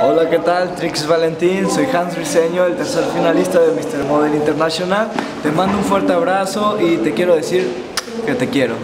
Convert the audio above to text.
Hola, ¿qué tal? Trix Valentín, soy Hans Riseño, el tercer finalista de Mr. Model International. Te mando un fuerte abrazo y te quiero decir que te quiero.